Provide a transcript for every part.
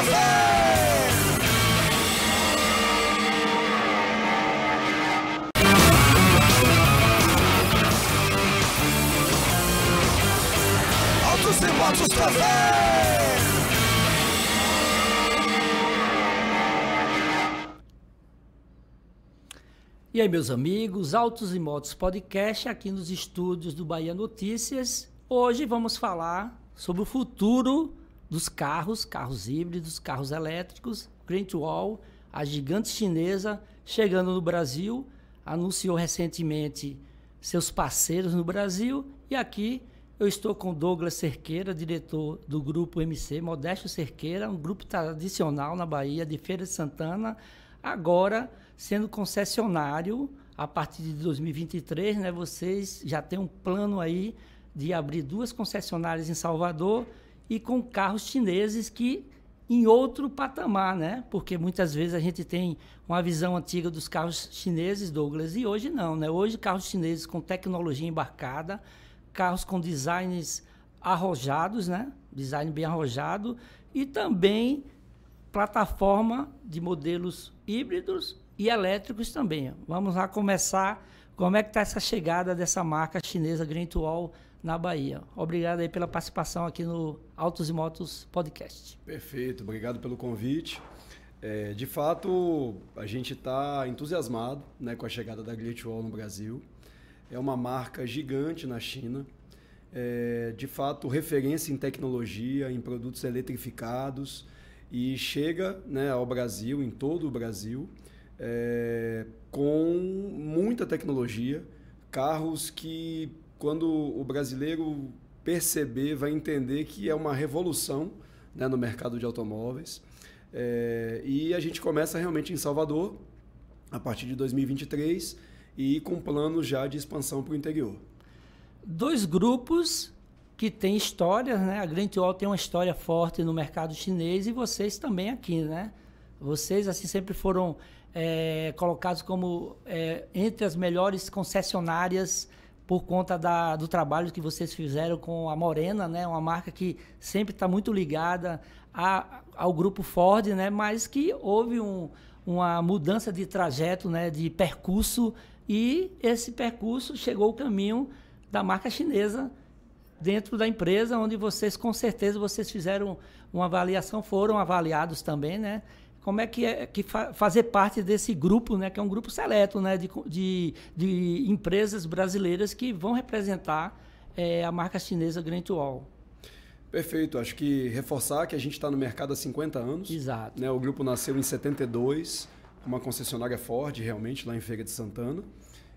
Altos e Motos! E aí, meus amigos, Autos e Motos Podcast aqui nos estúdios do Bahia Notícias. Hoje vamos falar sobre o futuro dos carros, carros híbridos, carros elétricos. Great Wall, a gigante chinesa, chegando no Brasil, anunciou recentemente seus parceiros no Brasil e aqui eu estou com Douglas Cerqueira, diretor do grupo MC, Modesto Cerqueira, um grupo tradicional na Bahia, de Feira de Santana, agora sendo concessionário a partir de 2023, né? Vocês já têm um plano aí de abrir duas concessionárias em Salvador e com carros chineses que em outro patamar, né? Porque muitas vezes a gente tem uma visão antiga dos carros chineses, Douglas, e hoje não, né? Hoje carros chineses com tecnologia embarcada, carros com designs arrojados, né? Design bem arrojado e também plataforma de modelos híbridos e elétricos também. Vamos lá começar. Como é que está essa chegada dessa marca chinesa Great Wall na Bahia? Obrigado aí pela participação aqui no Autos e Motos Podcast. Perfeito, obrigado pelo convite. É, de fato, a gente está entusiasmado né, com a chegada da Great Wall no Brasil. É uma marca gigante na China. É, de fato, referência em tecnologia, em produtos eletrificados e chega né, ao Brasil, em todo o Brasil, é, com muita tecnologia, carros que, quando o brasileiro perceber, vai entender que é uma revolução né, no mercado de automóveis. É, e a gente começa realmente em Salvador, a partir de 2023, e com planos já de expansão para o interior. Dois grupos que têm histórias, né? A Grand Wall tem uma história forte no mercado chinês e vocês também aqui, né? Vocês assim sempre foram é, colocados como é, entre as melhores concessionárias por conta da, do trabalho que vocês fizeram com a Morena, né? Uma marca que sempre está muito ligada a, ao grupo Ford, né? Mas que houve um, uma mudança de trajeto, né? De percurso e esse percurso chegou o caminho da marca chinesa dentro da empresa, onde vocês, com certeza, vocês fizeram uma avaliação, foram avaliados também, né? Como é que é que fa fazer parte desse grupo, né? Que é um grupo seleto, né? De, de, de empresas brasileiras que vão representar é, a marca chinesa Grand Wall. Perfeito. Acho que reforçar que a gente está no mercado há 50 anos. Exato. Né? O grupo nasceu em 72, uma concessionária Ford, realmente, lá em Feira de Santana.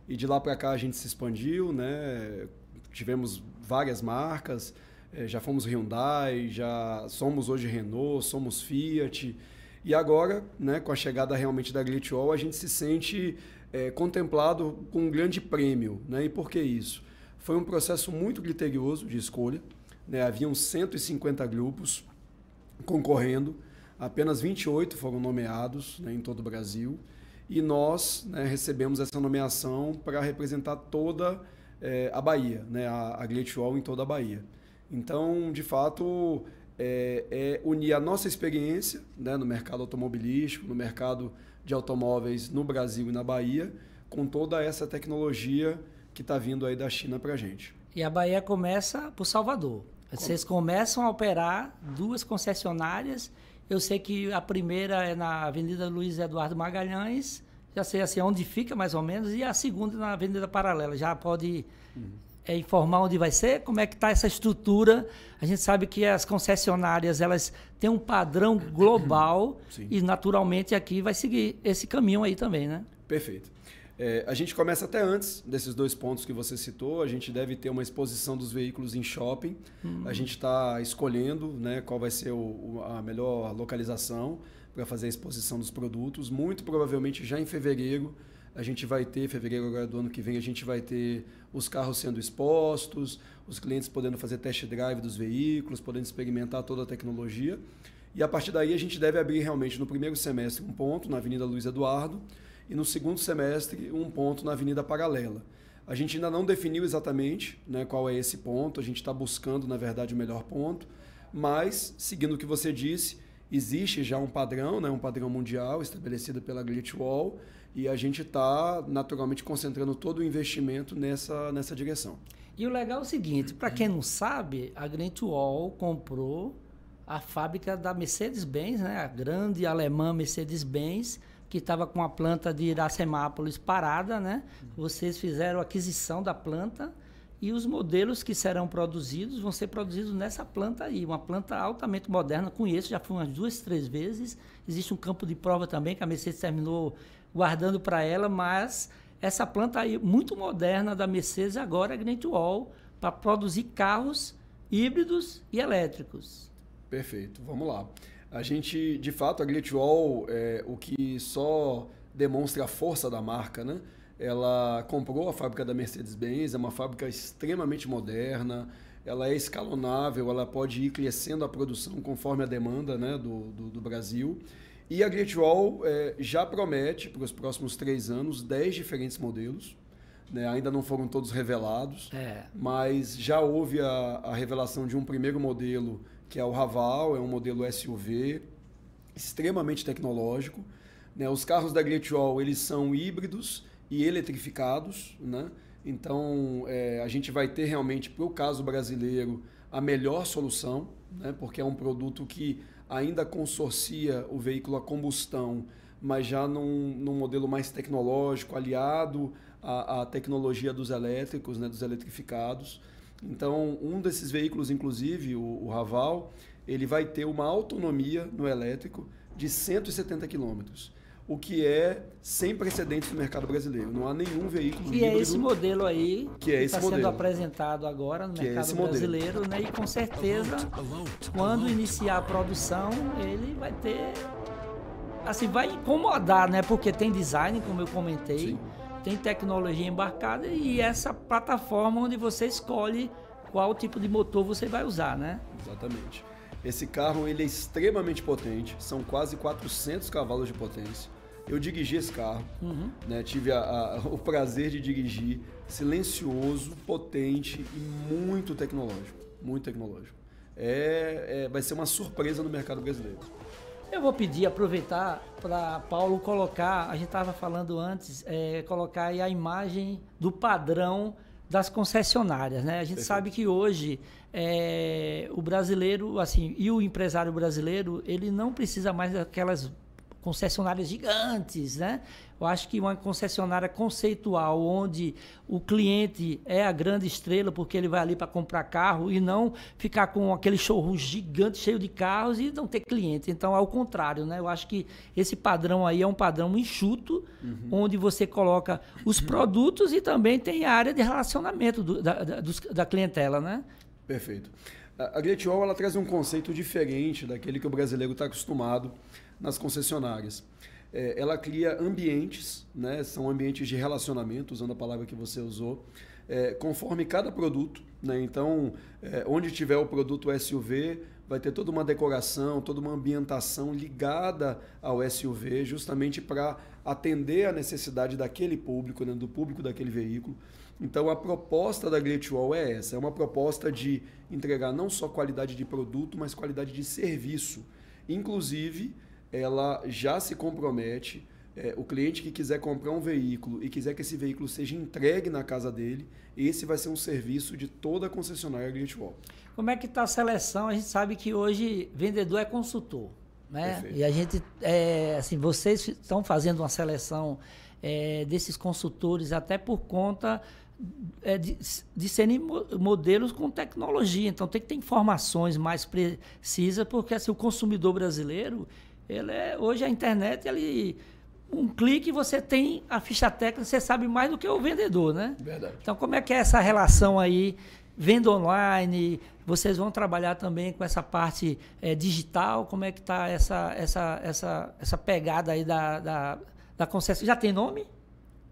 E de lá para cá a gente se expandiu, né? Tivemos várias marcas, eh, já fomos Hyundai, já somos hoje Renault, somos Fiat. E agora, né, com a chegada realmente da Glitchwall, a gente se sente é, contemplado com um grande prêmio. Né? E por que isso? Foi um processo muito criterioso de escolha. Né? Haviam 150 grupos concorrendo, apenas 28 foram nomeados né, em todo o Brasil. E nós né, recebemos essa nomeação para representar toda é, a Bahia, né, a, a em toda a Bahia. Então, de fato, é, é, unir a nossa experiência né, no mercado automobilístico, no mercado de automóveis no Brasil e na Bahia, com toda essa tecnologia que está vindo aí da China para a gente. E a Bahia começa por Salvador. Vocês começam a operar duas concessionárias. Eu sei que a primeira é na Avenida Luiz Eduardo Magalhães, já sei assim onde fica mais ou menos, e a segunda na Avenida Paralela. Já pode uhum é, informar onde vai ser, como é que está essa estrutura. A gente sabe que as concessionárias elas têm um padrão global e naturalmente aqui vai seguir esse caminho aí também, né? Perfeito. É, a gente começa até antes desses dois pontos que você citou. A gente deve ter uma exposição dos veículos em shopping. Hum. A gente está escolhendo né, qual vai ser o, a melhor localização para fazer a exposição dos produtos. Muito provavelmente já em fevereiro a gente vai ter, fevereiro agora do ano que vem, a gente vai ter os carros sendo expostos, os clientes podendo fazer test drive dos veículos, podendo experimentar toda a tecnologia. E a partir daí a gente deve abrir realmente no primeiro semestre um ponto na Avenida Luiz Eduardo e no segundo semestre um ponto na Avenida Paralela. A gente ainda não definiu exatamente né, qual é esse ponto, a gente está buscando, na verdade, o melhor ponto, mas, seguindo o que você disse, existe já um padrão, né, um padrão mundial estabelecido pela Great Wall, e a gente está naturalmente concentrando todo o investimento nessa, nessa direção. E o legal é o seguinte, para quem não sabe, a Great Wall comprou a fábrica da Mercedes-Benz, né, a grande alemã Mercedes-Benz, que estava com a planta de Iracemápolis parada, né? Vocês fizeram aquisição da planta e os modelos que serão produzidos vão ser produzidos nessa planta aí, uma planta altamente moderna. Conheço, já fui umas duas, três vezes. Existe um campo de prova também que a Mercedes terminou guardando para ela, mas essa planta aí muito moderna da Mercedes agora é Great Wall para produzir carros híbridos e elétricos. Perfeito, vamos lá. A gente, de fato, a Great Wall, é, o que só demonstra a força da marca, né? Ela comprou a fábrica da Mercedes-Benz, é uma fábrica extremamente moderna, ela é escalonável, ela pode ir crescendo a produção conforme a demanda né, do, do, do Brasil. E a Great Wall é, já promete para os próximos três anos 10 diferentes modelos. Né? Ainda não foram todos revelados, É. mas já houve a, a revelação de um primeiro modelo, que é o Raval, é um modelo SUV, extremamente tecnológico. Né? Os carros da Great Wall eles são híbridos e eletrificados, né? Então é, a gente vai ter realmente para o caso brasileiro a melhor solução, né? Porque é um produto que ainda consorcia o veículo a combustão, mas já num, num modelo mais tecnológico, aliado à, à tecnologia dos elétricos, né? Dos eletrificados. Então um desses veículos, inclusive o, o Raval, ele vai ter uma autonomia no elétrico de 170 quilômetros o que é sem precedentes no mercado brasileiro. Não há nenhum veículo E é esse modelo aí Que é está sendo apresentado agora no Que é mercado modelo. brasileiro, né? E com certeza, quando iniciar a produção, ele vai ter, assim, vai incomodar, né? Porque tem design, como eu comentei, Sim. tem tecnologia embarcada e essa plataforma onde você escolhe qual tipo de motor você vai usar, né? Exatamente. Esse carro ele é extremamente potente, são quase 400 cavalos de potência. Eu dirigi esse carro, Uhum. né? tive a- a- o prazer de dirigir, silencioso, potente e muito tecnológico, muito tecnológico. É, é- vai ser uma surpresa no mercado brasileiro. Eu vou pedir, aproveitar para Paulo colocar, a gente estava falando antes, é, colocar aí a imagem do padrão das concessionárias, né? A gente Perfeito. sabe que hoje é, o brasileiro, assim, e o empresário brasileiro, ele não precisa mais daquelas concessionárias gigantes, né? Eu acho que uma concessionária conceitual, onde o cliente é a grande estrela, porque ele vai ali para comprar carro e não ficar com aquele showroom gigante cheio de carros e não ter cliente. Então, ao contrário, né? Eu acho que esse padrão aí é um padrão enxuto, onde você coloca os produtos e também tem a área de relacionamento do- da, da- dos- da clientela, né? Perfeito. A Wall ela traz um conceito diferente daquele que o brasileiro está acostumado nas concessionárias. É, ela cria ambientes, né, são ambientes de relacionamento, usando a palavra que você usou, é, conforme cada produto. Né, então, é, onde tiver o produto SUV, vai ter toda uma decoração, toda uma ambientação ligada ao SUV, justamente para atender a necessidade daquele público, né, do público daquele veículo. Então a proposta da Great Wall é essa, é uma proposta de entregar não só qualidade de produto, mas qualidade de serviço. Inclusive, ela já se compromete, é, o cliente que quiser comprar um veículo e quiser que esse veículo seja entregue na casa dele, esse vai ser um serviço de toda a concessionária Great Wall. Como é que está a seleção? A gente sabe que hoje vendedor é consultor, né? Perfeito. E a gente, é, assim, vocês estão fazendo uma seleção é, desses consultores até por conta é, de, de serem mo- modelos com tecnologia. Então tem que ter informações mais precisas, porque assim, o consumidor brasileiro, ele é, hoje a internet, ele um clique você tem a ficha técnica, você sabe mais do que o vendedor, né? Verdade. Então, como é que é essa relação aí, venda online? Vocês vão trabalhar também com essa parte eh, digital? Como é que está essa, essa, essa, essa pegada aí da, da, da concessão? Já tem nome?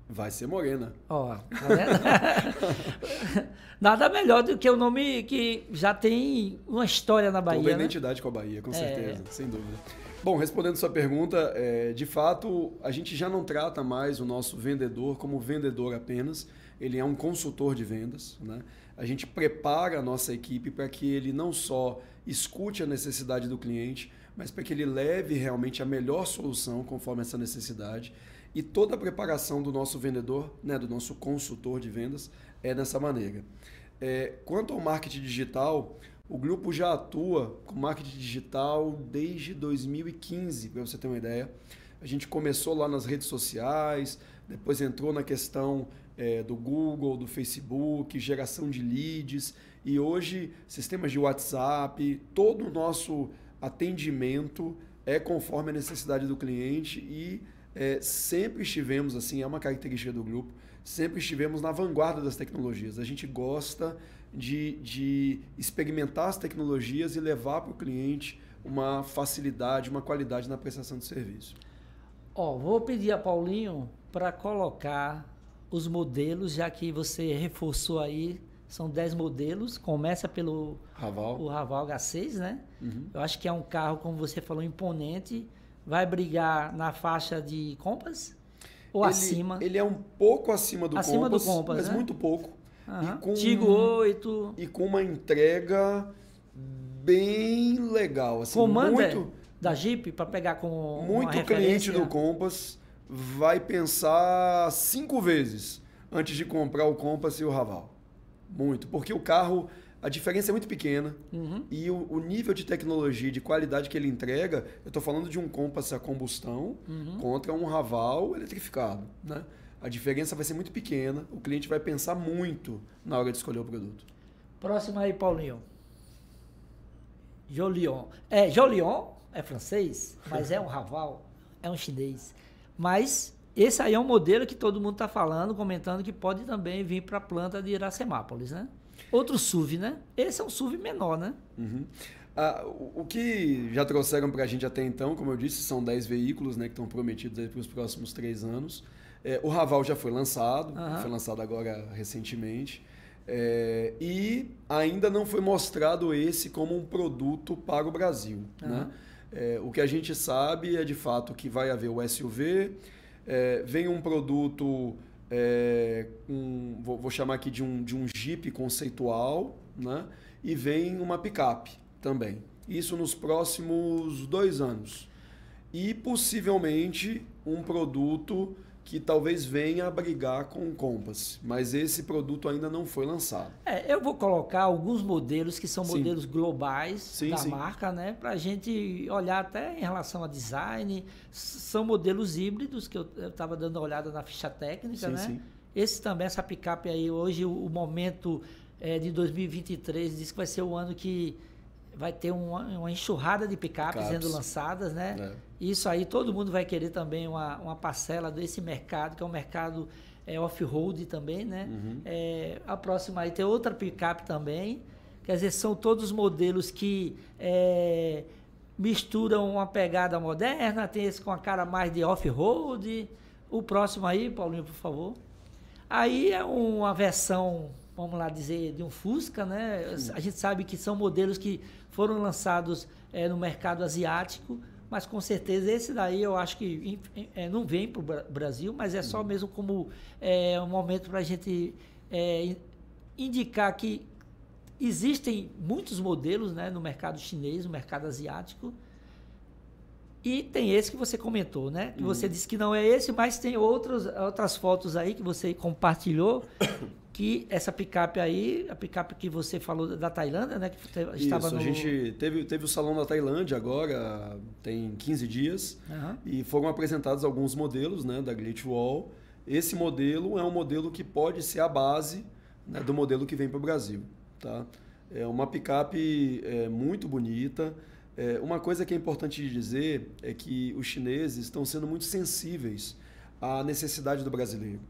Vai ser Morena. Ó, tá? Nada melhor do que o nome que já tem uma história na Bahia, né? identidade com a Bahia, com É. certeza, sem dúvida. Bom, respondendo sua pergunta, é, de fato, a gente já não trata mais o nosso vendedor como vendedor apenas, ele é um consultor de vendas. Né? A gente prepara a nossa equipe para que ele não só escute a necessidade do cliente, mas para que ele leve realmente a melhor solução conforme essa necessidade. E toda a preparação do nosso vendedor, né, do nosso consultor de vendas, é dessa maneira. É, quanto ao marketing digital, o grupo já atua com marketing digital desde 2015, para você ter uma ideia. A gente começou lá nas redes sociais, depois entrou na questão é, do Google, do Facebook, geração de leads e hoje sistemas de WhatsApp, todo o nosso atendimento é conforme a necessidade do cliente e é, sempre estivemos, assim, é uma característica do grupo, sempre estivemos na vanguarda das tecnologias. A gente gosta de, de experimentar as tecnologias e levar para o cliente uma facilidade, uma qualidade na prestação de serviço. Ó, vou pedir a Paulinho para colocar os modelos, já que você reforçou aí, são 10 modelos, começa pelo Raval, o Raval H6, né? Uhum. Eu acho que é um carro, como você falou, imponente, vai brigar na faixa de Compass ou ele, acima? Ele é um pouco acima do acima Compass, do Compass mas né? muito pouco. Uhum. E com, Tigo 8. E com uma entrega bem legal. Assim, Comanda muito, da Jeep para pegar com Muito cliente do Compass vai pensar cinco vezes antes de comprar o Compass e o Raval. Muito. Porque o carro a diferença é muito pequena uhum. e o, o, nível de tecnologia e de qualidade que ele entrega, eu estou falando de um Compass a combustão uhum. contra um Raval eletrificado. Né? A diferença vai ser muito pequena, o cliente vai pensar muito na hora de escolher o produto. Próximo aí, Paulinho. Jolion. É, Jolion é francês, mas é um Raval, é um chinês. Mas esse aí é um modelo que todo mundo está falando, comentando que pode também vir para a planta de Iracemápolis, né? Outro SUV, né? Esse é um SUV menor, né? Uhum. Ah, o, que já trouxeram para a gente até então, como eu disse, são 10 veículos né, que estão prometidos para os próximos três anos. É, o Raval já foi lançado, uhum. foi lançado agora recentemente. É, e ainda não foi mostrado esse como um produto para o Brasil. Uhum. Né? É, o que a gente sabe é de fato que vai haver o SUV, é, vem um produto é, um, vou, vou, chamar aqui de um, de um Jeep conceitual, né? e vem uma picape também. Isso nos próximos dois anos. E possivelmente um produto que talvez venha a brigar com o Compass, mas esse produto ainda não foi lançado. É, eu vou colocar alguns modelos que são sim. modelos globais sim, da sim. marca, né, para a gente olhar até em relação a design. São modelos híbridos que eu estava dando uma olhada na ficha técnica, né? Esse também, essa picape aí, hoje o, o momento é, de 2023 diz que vai ser o ano que vai ter uma, uma enxurrada de picapes sendo lançadas, né? É. Isso aí todo mundo vai querer também uma, uma parcela desse mercado, que é um mercado é, off-road também, né? Uhum. É, a próxima aí tem outra picape também. Quer dizer, são todos modelos que é, misturam uma pegada moderna, tem esse com a cara mais de off-road. O próximo aí, Paulinho, por favor. Aí é uma versão, vamos lá dizer, de um Fusca, né? Sim. A gente sabe que são modelos que foram lançados é, no mercado asiático, mas com certeza esse daí eu acho que é, não vem para o Brasil, mas é só mesmo como é, um momento para a gente é, indicar que existem muitos modelos né, no mercado chinês, no mercado asiático, e tem esse que você comentou, né? Que você uhum. disse que não é esse, mas tem outros, outras fotos aí que você compartilhou que essa picape aí, a picape que você falou da Tailândia, né? Que estava Isso, no... a gente teve, teve o salão da Tailândia agora, tem 15 dias, uhum. e foram apresentados alguns modelos né, da Glitch Wall. Esse modelo é um modelo que pode ser a base né, do modelo que vem para o Brasil. Tá? É uma picape é, muito bonita. É, uma coisa que é importante dizer é que os chineses estão sendo muito sensíveis à necessidade do brasileiro.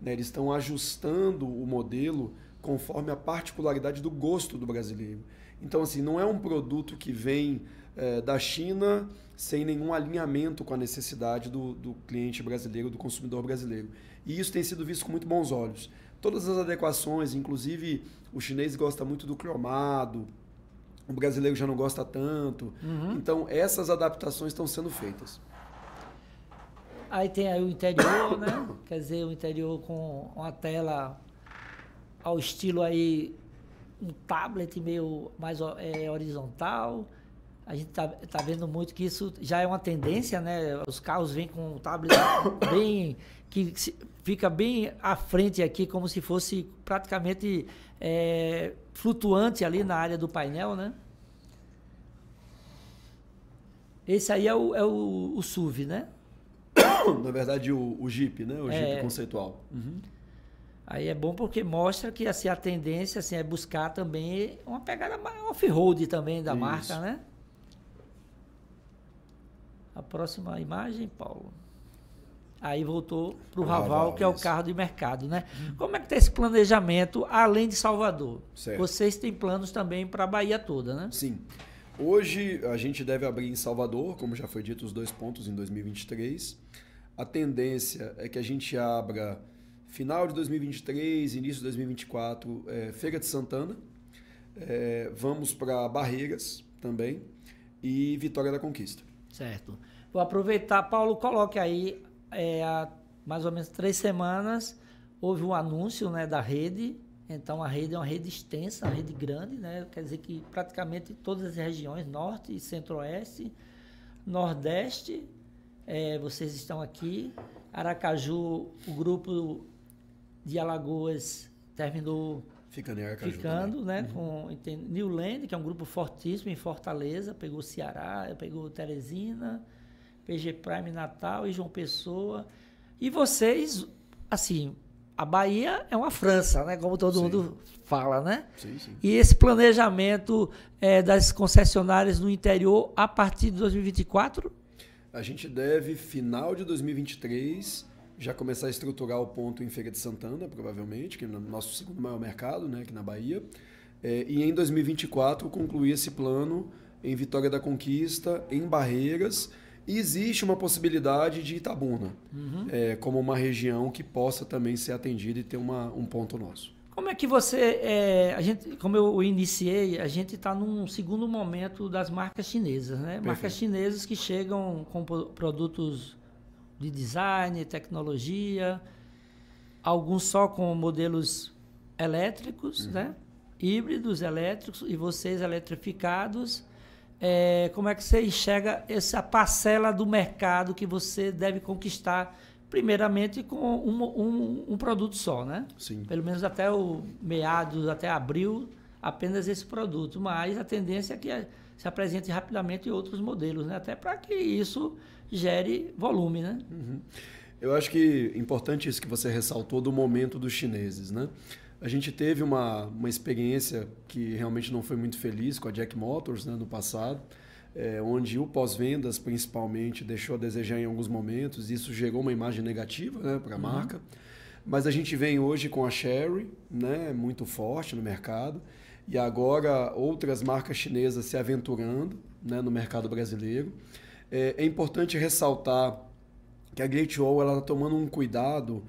Né? Eles estão ajustando o modelo conforme a particularidade do gosto do brasileiro. Então, assim, não é um produto que vem é, da China sem nenhum alinhamento com a necessidade do, do cliente brasileiro, do consumidor brasileiro. E isso tem sido visto com muito bons olhos. Todas as adequações, inclusive o chinês gosta muito do cromado, o brasileiro já não gosta tanto. Uhum. Então, essas adaptações estão sendo feitas. Aí tem aí o interior, né? Quer dizer, o interior com uma tela ao estilo aí um tablet meio mais é, horizontal. A gente está tá vendo muito que isso já é uma tendência, né? Os carros vêm com um tablet bem que fica bem à frente aqui, como se fosse praticamente é, flutuante ali na área do painel, né? Esse aí é o, é o, o SUV, né? Na verdade, o, o Jeep, né? O Jeep É. conceitual. Uhum. Aí é bom porque mostra que assim, a tendência assim, é buscar também uma pegada mais off-road também da Isso. marca, né? A próxima imagem, Paulo. Aí voltou para o Raval, que é o carro de mercado, né? Como é que está esse planejamento além de Salvador? Certo. Vocês têm planos também para a Bahia toda, né? Sim. Hoje a gente deve abrir em Salvador, como já foi dito, os dois pontos em 2023. A tendência é que a gente abra final de 2023, início de 2024, é, Feira de Santana. É, vamos para Barreiras também e Vitória da Conquista. Certo. Vou aproveitar, Paulo, coloque aí, é, há mais ou menos três semanas, houve um anúncio né, da rede. Então, a rede é uma rede extensa, uma rede grande, né? Quer dizer que praticamente todas as regiões, norte e centro-oeste, nordeste, é, vocês estão aqui. Aracaju, o grupo de Alagoas terminou Fica em Aracaju ficando, né? Com tem New Land, que é um grupo fortíssimo em Fortaleza, pegou Ceará, pegou Teresina, PG Prime Natal e João Pessoa. E vocês, assim, a Bahia é uma França, né? Como todo Sim. mundo fala, né? Sim, sim. E esse planejamento eh, das concessionárias no interior a partir de 2024? A gente deve, final de 2023, já começar a estruturar o ponto em Feira de Santana, provavelmente, que é o nosso segundo maior mercado, né, aqui na Bahia. É, e em 2024, concluir esse plano em Vitória da Conquista, em Barreiras. Existe uma possibilidade de Itabuna, é, como uma região que possa também ser atendida e ter uma, um ponto nosso. Como é que você, eh, a gente, como eu iniciei, a gente está num segundo momento das marcas chinesas, né? Marcas Perfeito. chinesas que chegam com pro- produtos de design, tecnologia, alguns só com modelos elétricos, né? Híbridos elétricos e vocês eletrificados. Eh, como é que você enxerga essa parcela do mercado que você deve conquistar, primeiramente com um, um- um produto só, né? Sim. pelo menos até o meados, até abril, apenas esse produto. Mas a tendência é que se apresente rapidamente outros modelos, né? Até para que isso gere volume, né? Eu acho que é importante isso que você ressaltou do momento dos chineses, né? A gente teve uma, uma experiência que realmente não foi muito feliz com a Jack Motors né, no passado, é, onde o pós-vendas, principalmente, deixou a desejar em alguns momentos, e isso gerou uma imagem negativa né, para a marca. Mas a gente vem hoje com a Sherry, né, muito forte no mercado, e agora outras marcas chinesas se aventurando né, no mercado brasileiro. É, é importante ressaltar que a Great Wall ela está tomando um cuidado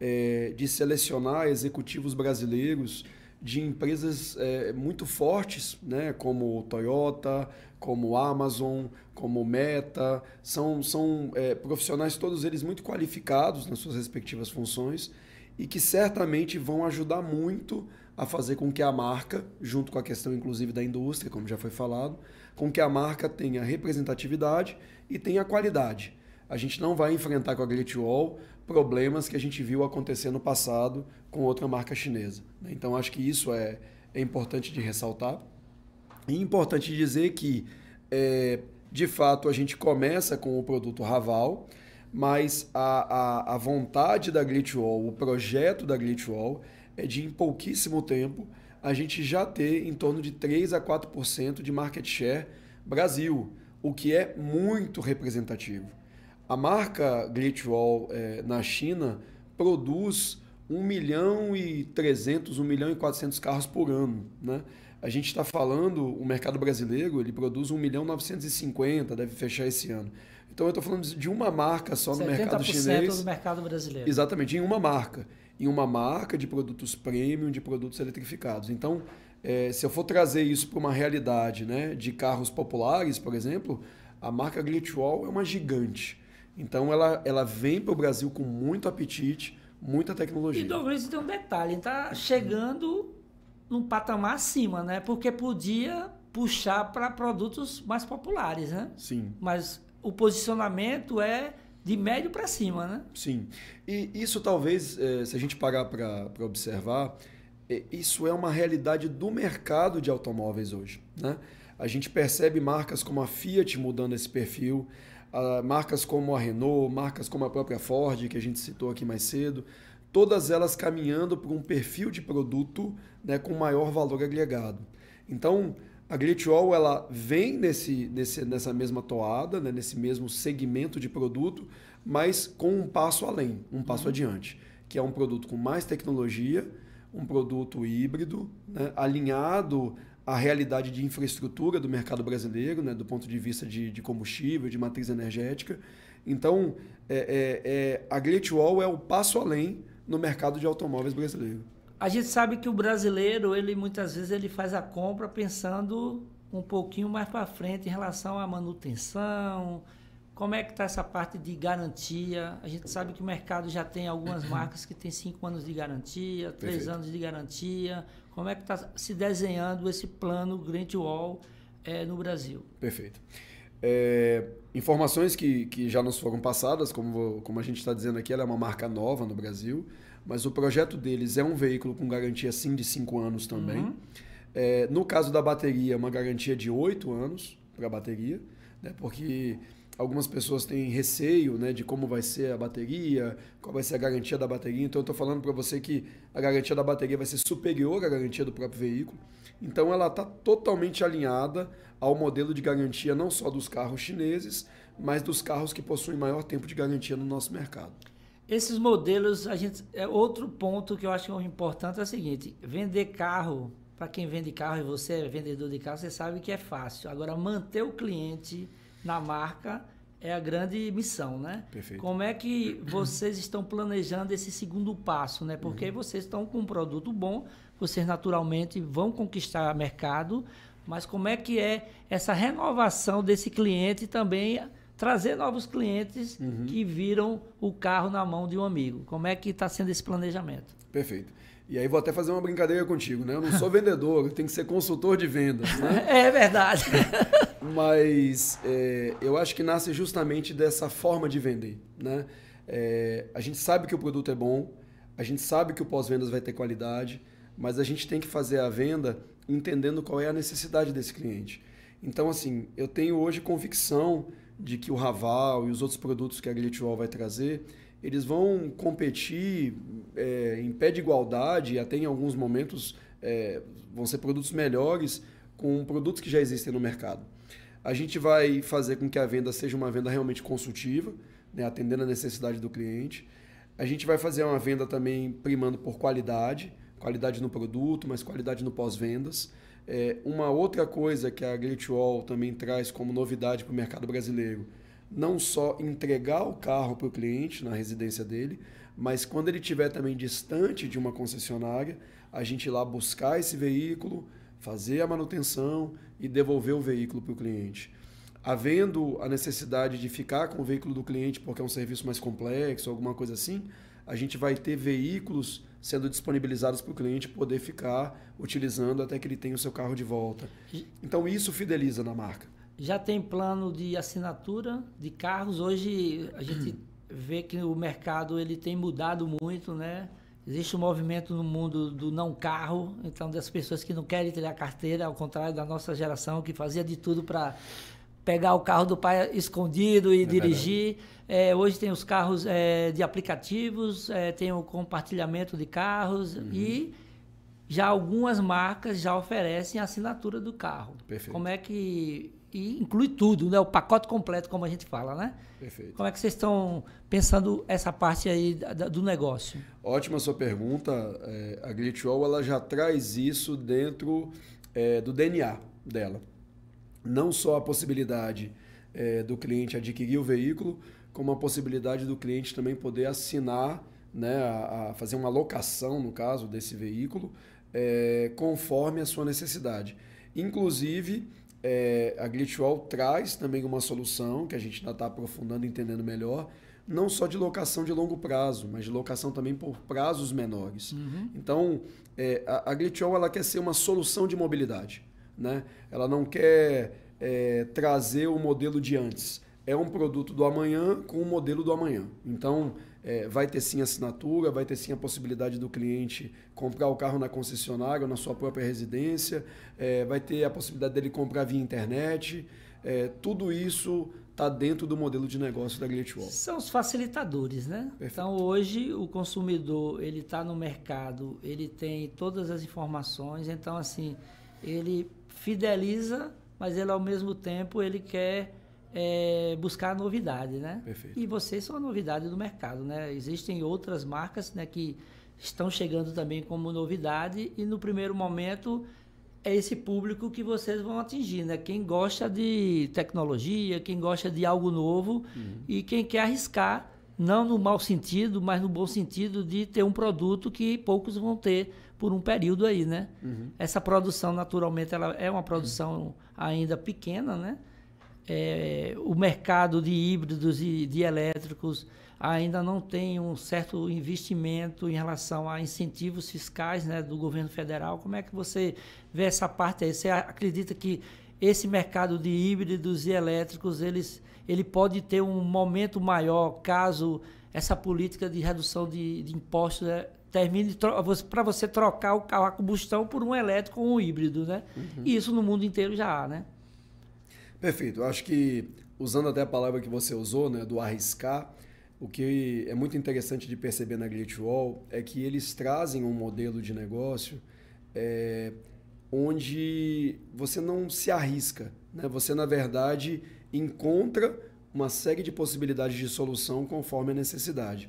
é, de selecionar executivos brasileiros de empresas é, muito fortes, né, como Toyota, como Amazon, como Meta, são, são é, profissionais todos eles muito qualificados nas suas respectivas funções e que certamente vão ajudar muito a fazer com que a marca, junto com a questão inclusive da indústria, como já foi falado, com que a marca tenha representatividade e tenha qualidade. A gente não vai enfrentar com a Great Wall problemas que a gente viu acontecer no passado com outra marca chinesa. né? Então acho que isso é, é importante de ressaltar. E importante dizer que, é, de fato, a gente começa com o produto Raval, mas a, a, a vontade da Great Wall, o projeto da Great Wall, é de em pouquíssimo tempo a gente já ter em torno de 3 a 4% de market share Brasil, o que é muito representativo. A marca Great Wall eh, na China produz 1 milhão e 300, 1 milhão e 400 carros por ano. Né? A gente está falando, o mercado brasileiro, ele produz 1 milhão e 950, deve fechar esse ano. Então eu estou falando de uma marca só no mercado 70% chinês. do mercado brasileiro. Exatamente, em uma marca. Em uma marca de produtos premium, de produtos eletrificados. Então, eh, se eu for trazer isso para uma realidade né, de carros populares, por exemplo, a marca Glitchwall é uma gigante. Então, ela, ela vem para o Brasil com muito apetite, muita E tecnologia. Douglas tem um detalhe, está chegando num patamar acima, né? Porque podia puxar para produtos mais populares, né? Sim. Mas o posicionamento é de médio para cima, né? Sim. E isso talvez, é, se a gente parar para observar, é, isso é uma realidade do mercado de automóveis hoje. Né? A gente percebe marcas como a Fiat mudando esse perfil, marcas como a Renault, marcas como a própria Ford, que a gente citou aqui mais cedo, todas elas caminhando para um perfil de produto né, com maior valor agregado. Então, a Glitchwall ela vem nesse, nesse, nessa mesma toada, né, nesse mesmo segmento de produto, mas com um passo além, um passo uhum. adiante, que é um produto com mais tecnologia, um produto híbrido, né, alinhado à realidade de infraestrutura do mercado brasileiro, né, do ponto de vista de, de combustível, de matriz energética. Então, é, é, é, a Great Wall é o passo além no mercado de automóveis brasileiro. A gente sabe que o brasileiro, ele muitas vezes ele faz a compra pensando um pouquinho mais para frente em relação à manutenção, como é que está essa parte de garantia? A gente sabe que o mercado já tem algumas marcas que têm cinco anos de garantia, três Perfeito. anos de garantia. Como é que está se desenhando esse plano Great Wall é, no Brasil? Perfeito. É, informações que, que já nos foram passadas, como, como a gente está dizendo aqui, ela é uma marca nova no Brasil, mas o projeto deles é um veículo com garantia sim de cinco anos também. Uhum. É, no caso da bateria, uma garantia de oito anos para a bateria, né, porque algumas pessoas têm receio né, de como vai ser a bateria, qual vai ser a garantia da bateria. Então, eu estou falando para você que a garantia da bateria vai ser superior à garantia do próprio veículo. Então, ela está totalmente alinhada ao modelo de garantia não só dos carros chineses, mas dos carros que possuem maior tempo de garantia no nosso mercado. Esses modelos, a gente é outro ponto que eu acho importante é o seguinte: vender carro para quem vende carro e você é vendedor de carro, você sabe que é fácil. Agora manter o cliente na marca é a grande missão, né? Perfeito. Como é que vocês estão planejando esse segundo passo, né? Porque uhum. vocês estão com um produto bom, vocês naturalmente vão conquistar mercado, mas como é que é essa renovação desse cliente também trazer novos clientes uhum. que viram o carro na mão de um amigo? Como é que está sendo esse planejamento? Perfeito. E aí vou até fazer uma brincadeira contigo, né? Eu não sou vendedor, eu tenho que ser consultor de vendas, né? É verdade. Mas é, eu acho que nasce justamente dessa forma de vender, né? É, a gente sabe que o produto é bom, a gente sabe que o pós-vendas vai ter qualidade, mas a gente tem que fazer a venda entendendo qual é a necessidade desse cliente. Então, assim, eu tenho hoje convicção de que o Raval e os outros produtos que a Glitchwall vai trazer, eles vão competir é, em pé de igualdade, até em alguns momentos é, vão ser produtos melhores com produtos que já existem no mercado. A gente vai fazer com que a venda seja uma venda realmente consultiva, né, atendendo a necessidade do cliente. A gente vai fazer uma venda também primando por qualidade, qualidade no produto, mas qualidade no pós-vendas. É, uma outra coisa que a Great Wall também traz como novidade para o mercado brasileiro não só entregar o carro para o cliente na residência dele, mas quando ele estiver também distante de uma concessionária, a gente ir lá buscar esse veículo, fazer a manutenção e devolver o veículo para o cliente. Havendo a necessidade de ficar com o veículo do cliente porque é um serviço mais complexo, alguma coisa assim, a gente vai ter veículos sendo disponibilizados para o cliente poder ficar utilizando até que ele tenha o seu carro de volta. Então isso fideliza na marca já tem plano de assinatura de carros. Hoje a gente vê que o mercado ele tem mudado muito, né? Existe um movimento no mundo do não carro, então das pessoas que não querem ter a carteira, ao contrário da nossa geração que fazia de tudo para pegar o carro do pai escondido e é dirigir. É, hoje tem os carros é, de aplicativos, é, tem o compartilhamento de carros uhum. e já algumas marcas já oferecem a assinatura do carro. Perfeito. Como é que e inclui tudo, né? O pacote completo, como a gente fala, né? Perfeito. Como é que vocês estão pensando essa parte aí do negócio? Ótima sua pergunta. É, a Glitchwall ela já traz isso dentro é, do DNA dela. Não só a possibilidade é, do cliente adquirir o veículo, como a possibilidade do cliente também poder assinar, né, a, a fazer uma locação, no caso, desse veículo, é, conforme a sua necessidade. Inclusive, é, a Glitchwall traz também uma solução que a gente ainda está aprofundando, entendendo melhor, não só de locação de longo prazo, mas de locação também por prazos menores. Uhum. Então, é, a, a Glitchwall ela quer ser uma solução de mobilidade. Né? Ela não quer é, trazer o modelo de antes. É um produto do amanhã com o modelo do amanhã. Então, é, vai ter sim assinatura, vai ter sim a possibilidade do cliente comprar o carro na concessionária ou na sua própria residência, é, vai ter a possibilidade dele comprar via internet. É, tudo isso está dentro do modelo de negócio da Great Wall. São os facilitadores, né? Perfeito. Então hoje o consumidor ele está no mercado, ele tem todas as informações, então assim ele fideliza, mas ele ao mesmo tempo ele quer é, buscar novidade, né? Perfeito. E vocês são a novidade do mercado, né? Existem outras marcas, né, que estão chegando também como novidade e no primeiro momento é esse público que vocês vão atingir, né? Quem gosta de tecnologia, quem gosta de algo novo uhum. e quem quer arriscar, não no mau sentido, mas no bom sentido de ter um produto que poucos vão ter por um período aí, né? Uhum. Essa produção, naturalmente, ela é uma produção uhum. ainda pequena, né? É, o mercado de híbridos e de elétricos ainda não tem um certo investimento em relação a incentivos fiscais né, do governo federal. Como é que você vê essa parte aí? Você acredita que esse mercado de híbridos e elétricos eles, ele pode ter um momento maior caso essa política de redução de, de impostos né, termine para você trocar o carro a combustão por um elétrico ou um híbrido, né? Uhum. E isso no mundo inteiro já há, né? Perfeito. Eu acho que, usando até a palavra que você usou, né, do arriscar, o que é muito interessante de perceber na Great Wall é que eles trazem um modelo de negócio é, onde você não se arrisca. Né? Você, na verdade, encontra uma série de possibilidades de solução conforme a necessidade.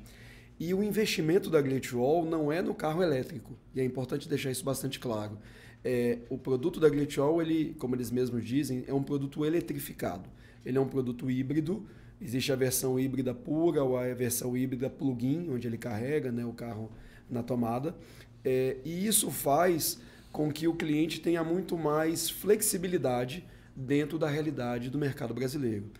E o investimento da Great Wall não é no carro elétrico, e é importante deixar isso bastante claro é, o produto da Glitchol, ele, como eles mesmos dizem, é um produto eletrificado. Ele é um produto híbrido. Existe a versão híbrida pura ou a versão híbrida plug-in, onde ele carrega né, o carro na tomada. É, e isso faz com que o cliente tenha muito mais flexibilidade dentro da realidade do mercado brasileiro.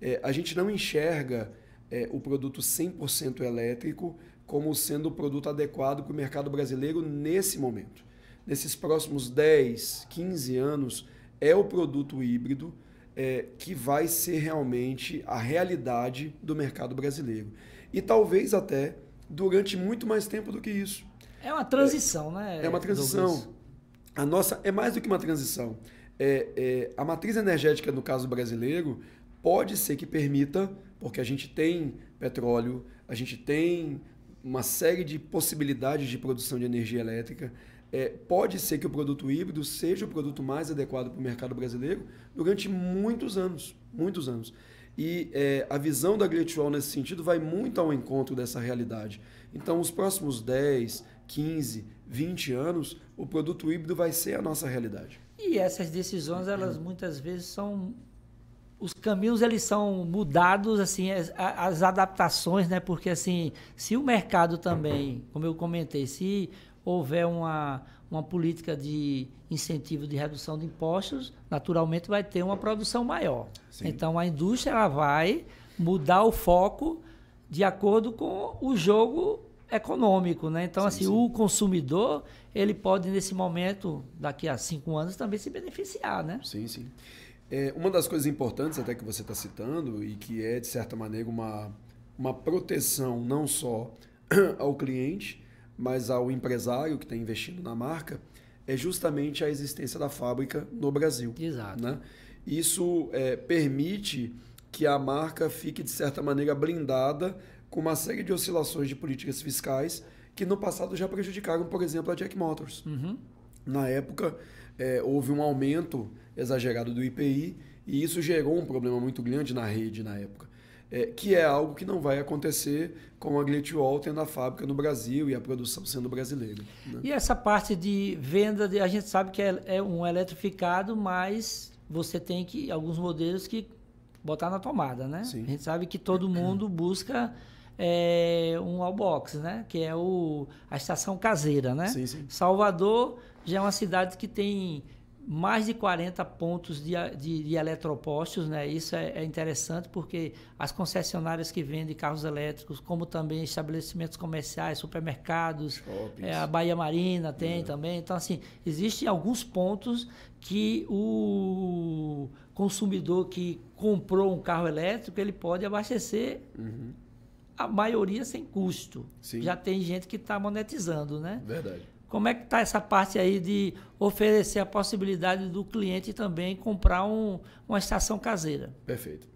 É, a gente não enxerga é, o produto 100% elétrico como sendo o produto adequado para o mercado brasileiro nesse momento nesses próximos 10, 15 anos, é o produto híbrido é, que vai ser realmente a realidade do mercado brasileiro. E talvez até durante muito mais tempo do que isso. É uma transição, é, né? É uma transição. Douglas? A nossa é mais do que uma transição. É, é, a matriz energética, no caso brasileiro, pode ser que permita, porque a gente tem petróleo, a gente tem uma série de possibilidades de produção de energia elétrica é, pode ser que o produto híbrido seja o produto mais adequado para o mercado brasileiro durante muitos anos, muitos anos. E é, a visão da Wall nesse sentido vai muito ao encontro dessa realidade. Então, os próximos 10, 15, 20 anos, o produto híbrido vai ser a nossa realidade. E essas decisões, elas muitas vezes são os caminhos eles são mudados assim as, as, adaptações né porque assim se o mercado também como eu comentei se houver uma, uma política de incentivo de redução de impostos, naturalmente vai ter uma produção maior. Sim. Então a indústria ela vai mudar o foco de acordo com o jogo econômico, né? Então sim, assim sim. o consumidor ele pode nesse momento daqui a cinco anos também se beneficiar, né? Sim, sim. É, uma das coisas importantes até que você está citando e que é de certa maneira uma uma proteção não só ao cliente mas ao empresário que está investindo na marca, é justamente a existência da fábrica no Brasil. Exato. Né? Isso é, permite que a marca fique, de certa maneira, blindada com uma série de oscilações de políticas fiscais que no passado já prejudicaram, por exemplo, a Jack Motors. Uhum. Na época, é, houve um aumento exagerado do IPI e isso gerou um problema muito grande na rede na época é, que é algo que não vai acontecer com a Glitchwall tendo a fábrica no Brasil e a produção sendo brasileira. Né? E essa parte de venda, de, a gente sabe que é, é, um eletrificado, mas você tem que alguns modelos que botar na tomada, né? Sim. A gente sabe que todo mundo busca é, um all-box, né? Que é o, a estação caseira, né? Sim, sim. Salvador já é uma cidade que tem mais de 40 pontos de, de, de eletropostos, né? Isso é, é, interessante porque as concessionárias que vendem carros elétricos, como também estabelecimentos comerciais, supermercados, é, a Bahia Marina tem é. também. Então, assim, existem alguns pontos que o consumidor que comprou um carro elétrico, ele pode abastecer uhum. a maioria sem custo. Sim. Já tem gente que está monetizando, né? Verdade. Como é que está essa parte aí de oferecer a possibilidade do cliente também comprar um, uma estação caseira? Perfeito.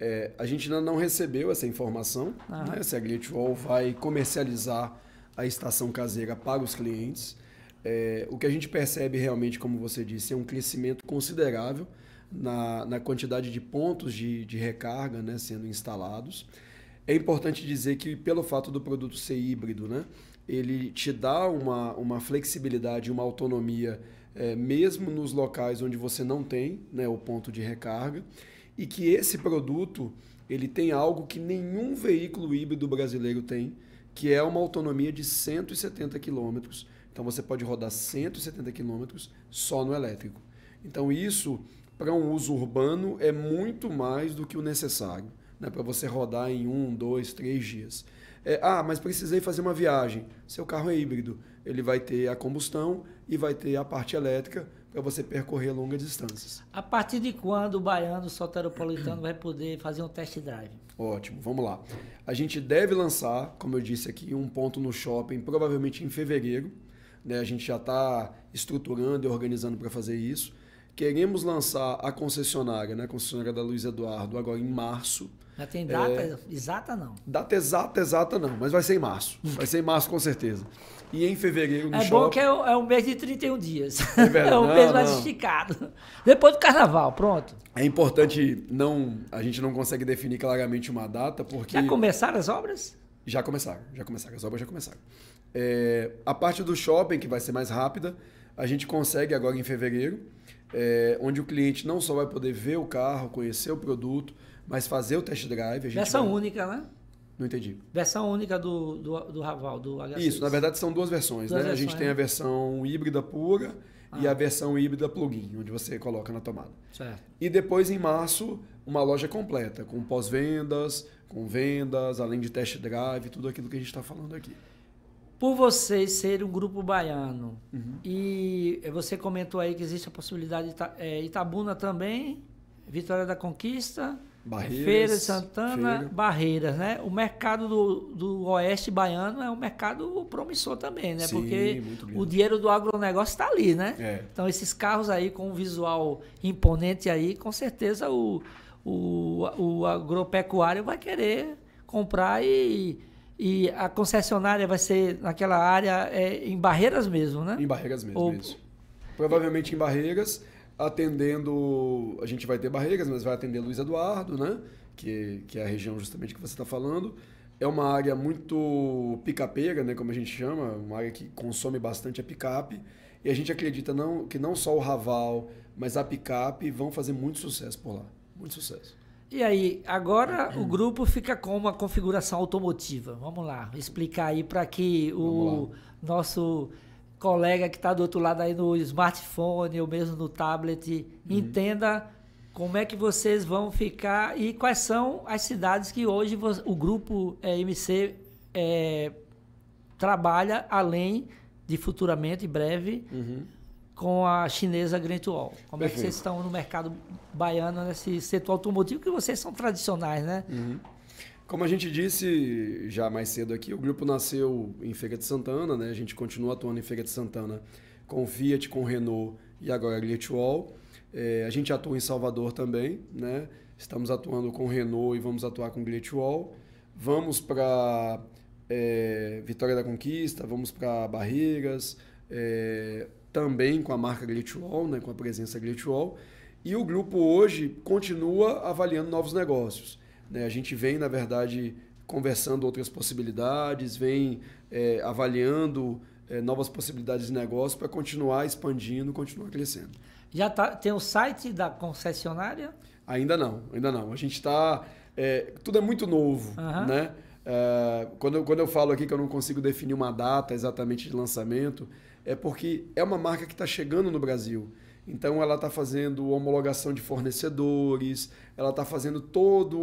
É, a gente ainda não recebeu essa informação, né, se a Glitchwall vai comercializar a estação caseira para os clientes. É, o que a gente percebe realmente, como você disse, é um crescimento considerável na, na quantidade de pontos de, de recarga né, sendo instalados. É importante dizer que, pelo fato do produto ser híbrido, né, ele te dá uma, uma flexibilidade, uma autonomia, é, mesmo nos locais onde você não tem né, o ponto de recarga, e que esse produto ele tem algo que nenhum veículo híbrido brasileiro tem, que é uma autonomia de 170 km. Então você pode rodar 170 km só no elétrico. Então isso, para um uso urbano, é muito mais do que o necessário, né, para você rodar em um, dois, três dias. É, ah, mas precisei fazer uma viagem. Seu carro é híbrido. Ele vai ter a combustão e vai ter a parte elétrica para você percorrer longas distâncias. A partir de quando o baiano soteropolitano vai poder fazer um test drive? Ótimo, vamos lá. A gente deve lançar, como eu disse aqui, um ponto no shopping, provavelmente em fevereiro. Né? A gente já está estruturando e organizando para fazer isso. Queremos lançar a concessionária, né? a concessionária da Luiz Eduardo, agora em março. Já tem data é, exata, não? Data exata, exata não, mas vai ser em março. Vai ser em março com certeza. E em fevereiro no É shopping... bom que é, é um mês de 31 dias. É, verdade. é um não, mês mais não. esticado. Depois do carnaval, pronto. É importante não. A gente não consegue definir claramente uma data, porque. Já começaram as obras? Já começaram, já começaram. As obras já começaram. É, a parte do shopping, que vai ser mais rápida, a gente consegue agora em fevereiro, é, onde o cliente não só vai poder ver o carro, conhecer o produto, mas fazer o test drive. Versão vai... única, né? Não entendi. Versão única do, do, do Raval, do H6. Isso, na verdade são duas versões. Duas né? Versões, a gente tem a versão híbrida pura ah. e a versão híbrida plug-in, onde você coloca na tomada. Certo. E depois, em março, uma loja completa, com pós-vendas, com vendas, além de test drive, tudo aquilo que a gente está falando aqui. Por vocês serem um grupo baiano, uhum. e você comentou aí que existe a possibilidade de é, Itabuna também, Vitória da Conquista, Barreiras, Feira de Santana, Feira. Barreiras, né? O mercado do, do oeste baiano é um mercado promissor também, né? Sim, Porque o dinheiro do agronegócio está ali, né? É. Então esses carros aí com um visual imponente aí, com certeza o, o, o agropecuário vai querer comprar e, e a concessionária vai ser naquela área é, em Barreiras mesmo, né? Em Barreiras mesmo, Ou... isso. Provavelmente em Barreiras atendendo. A gente vai ter barreiras, mas vai atender Luiz Eduardo, né? Que, que é a região justamente que você está falando. É uma área muito picapeira, né? Como a gente chama, uma área que consome bastante a picape. E a gente acredita não, que não só o Raval, mas a picape vão fazer muito sucesso por lá. Muito sucesso. E aí, agora o grupo fica com uma configuração automotiva. Vamos lá, explicar aí para que o nosso colega que está do outro lado aí no smartphone ou mesmo no tablet uhum. entenda como é que vocês vão ficar e quais são as cidades que hoje o grupo é, MC é, trabalha além de futuramente, em breve, uhum. Com a chinesa Great Wall. Como Perfeito. é que vocês estão no mercado baiano, nesse setor automotivo, que vocês são tradicionais, né? Uhum. Como a gente disse já mais cedo aqui, o grupo nasceu em Feira de Santana, né? A gente continua atuando em Feira de Santana com Fiat, com Renault e agora Glitchwall. É, a gente atua em Salvador também, né? Estamos atuando com Renault e vamos atuar com Glitchwall. Vamos para é, Vitória da Conquista, vamos para Barreiras, é, também com a marca Glitchwall, né? Com a presença Glitchwall. E o grupo hoje continua avaliando novos negócios. Né? A gente vem, na verdade, conversando outras possibilidades, vem é, avaliando é, novas possibilidades de negócio para continuar expandindo, continuar crescendo. Já tá, tem o site da concessionária? Ainda não, ainda não. A gente está. É, tudo é muito novo, uhum. né? Quando, eu, quando eu falo aqui que eu não consigo definir uma data exatamente de lançamento, é porque é uma marca que está chegando no Brasil. Então ela está fazendo homologação de fornecedores, ela está fazendo toda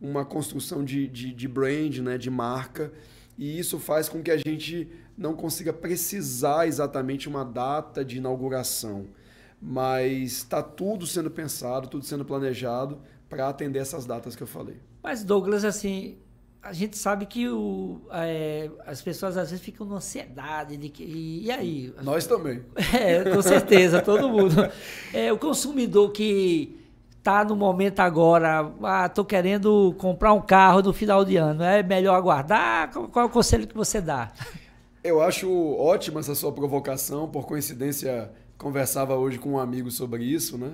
uma construção de, de, de brand, né, de marca, e isso faz com que a gente não consiga precisar exatamente uma data de inauguração. Mas está tudo sendo pensado, tudo sendo planejado para atender essas datas que eu falei. Mas, Douglas, assim, a gente sabe que o, é, as pessoas às vezes ficam na ansiedade de que. E, e aí? Nós também. É, com certeza, todo mundo. É, o consumidor que está no momento agora, ah, estou querendo comprar um carro no final de ano, é melhor aguardar? Qual, qual é o conselho que você dá? Eu acho ótima essa sua provocação, por coincidência, conversava hoje com um amigo sobre isso, né?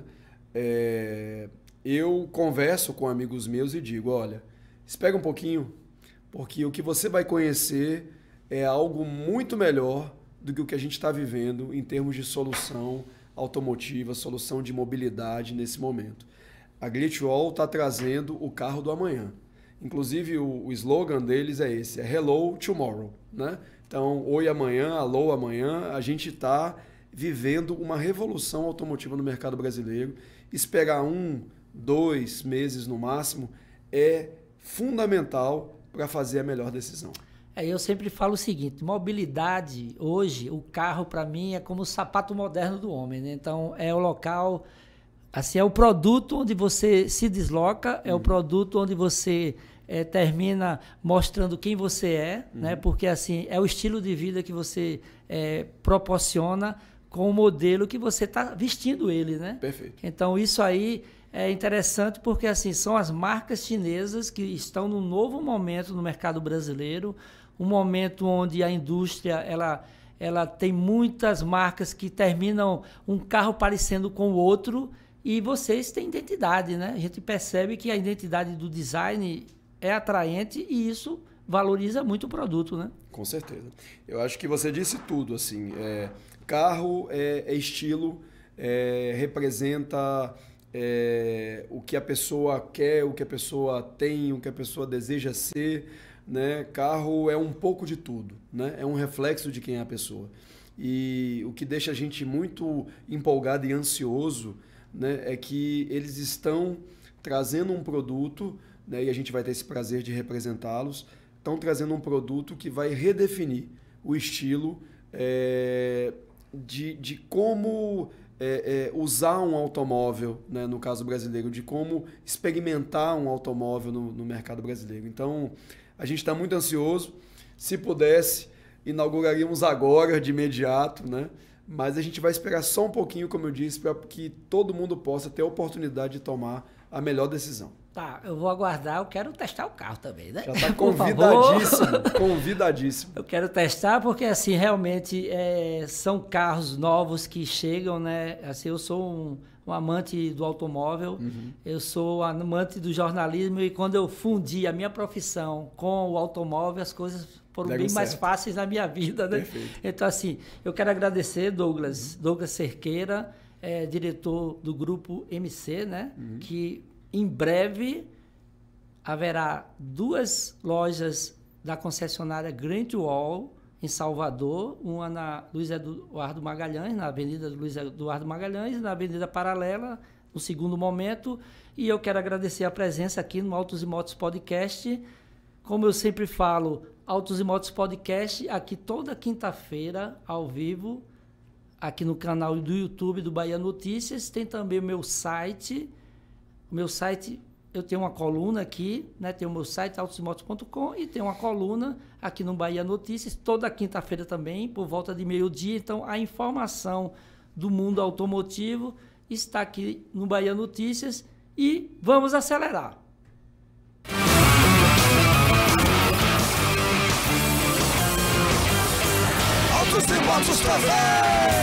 É, eu converso com amigos meus e digo, olha, espera um pouquinho, porque o que você vai conhecer é algo muito melhor do que o que a gente está vivendo em termos de solução automotiva, solução de mobilidade nesse momento. A Glitchwall está trazendo o carro do amanhã. Inclusive, o, o, slogan deles é esse, é Hello Tomorrow. Né? Então, oi amanhã, alô amanhã, a gente está vivendo uma revolução automotiva no mercado brasileiro. Esperar um, dois meses no máximo é fundamental para fazer a melhor decisão. É, eu sempre falo o seguinte: mobilidade, hoje, o carro para mim é como o sapato moderno do homem. Né? Então, é o local, assim, é o produto onde você se desloca, é o uhum. produto onde você é, termina mostrando quem você é, né? uhum. né? porque assim, é o estilo de vida que você é, proporciona com o modelo que você está vestindo ele. Né? Perfeito. Então, isso aí é interessante porque assim são as marcas chinesas que estão num novo momento no mercado brasileiro, um momento onde a indústria ela ela tem muitas marcas que terminam um carro parecendo com o outro e vocês têm identidade, né? A gente percebe que a identidade do design é atraente e isso valoriza muito o produto, né? Com certeza. Eu acho que você disse tudo, assim. É, carro é, é estilo, é, representa é, o que a pessoa quer, o que a pessoa tem, o que a pessoa deseja ser. Né? Carro é um pouco de tudo, né? é um reflexo de quem é a pessoa. E o que deixa a gente muito empolgado e ansioso né, é que eles estão trazendo um produto, né, e a gente vai ter esse prazer de representá-los, estão trazendo um produto que vai redefinir o estilo é, de, de como é, é, usar um automóvel, né, no caso brasileiro, de como experimentar um automóvel no, no mercado brasileiro. Então, a gente está muito ansioso. Se pudesse, inauguraríamos agora, de imediato, né? mas a gente vai esperar só um pouquinho, como eu disse, para que todo mundo possa ter a oportunidade de tomar a melhor decisão. Tá, eu vou aguardar, eu quero testar o carro também, né? Já está convidadíssimo, convidadíssimo. Eu quero testar porque, assim, realmente é, são carros novos que chegam, né? Assim, eu sou um, um amante do automóvel, uhum. eu sou amante do jornalismo e quando eu fundi a minha profissão com o automóvel, as coisas foram Dego bem certo. mais fáceis na minha vida, né? Perfeito. Então, assim, eu quero agradecer, Douglas, uhum. Douglas Cerqueira, é, diretor do grupo MC, né? Uhum. Que em breve haverá duas lojas da concessionária Grand Wall em Salvador, uma na Luiz Eduardo Magalhães, na Avenida Luiz Eduardo Magalhães, na Avenida Paralela, no segundo momento. E eu quero agradecer a presença aqui no Autos e Motos Podcast. Como eu sempre falo, Autos e Motos Podcast, aqui toda quinta-feira, ao vivo, aqui no canal do YouTube do Bahia Notícias. Tem também o meu site, o meu site, eu tenho uma coluna aqui, né? Tem o meu site autosmotos.com e tem uma coluna aqui no Bahia Notícias, toda quinta-feira também, por volta de meio-dia. Então, a informação do mundo automotivo está aqui no Bahia Notícias e vamos acelerar. Autos e!